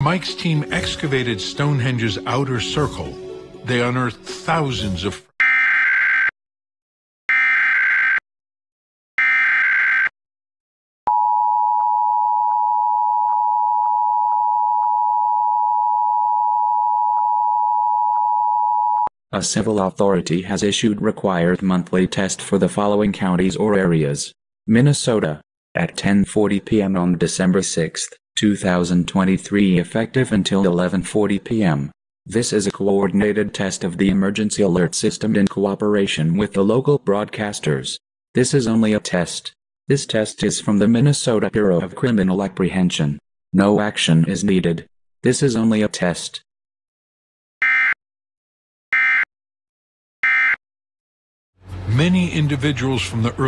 Mike's team excavated Stonehenge's outer circle. They unearthed thousands of A civil authority has issued required monthly test for the following counties or areas. Minnesota. At 10:40 p.m. on December 6, 2023 effective until 11:40 p.m. This is a coordinated test of the emergency alert system in cooperation with the local broadcasters. This is only a test. This test is from the Minnesota Bureau of Criminal Apprehension. No action is needed. This is only a test. many individuals from the early